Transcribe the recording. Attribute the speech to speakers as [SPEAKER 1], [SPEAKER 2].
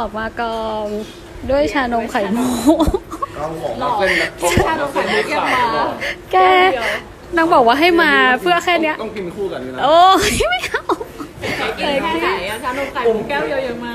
[SPEAKER 1] ออกมากองด้วยชานมไข่มุก
[SPEAKER 2] ก็หวงว่าเป็นแบบ
[SPEAKER 3] ชาดนไข่มุกแก้มา
[SPEAKER 1] แกนางบอกว่าให้มาเพื่อแค่เนี้ย
[SPEAKER 2] ต้องกินคู่กันด้วยนะ
[SPEAKER 1] โอ้ยไม่เอา
[SPEAKER 3] กินแค่ไหนอะชานมไข่มุกแก้วเยอะๆมาก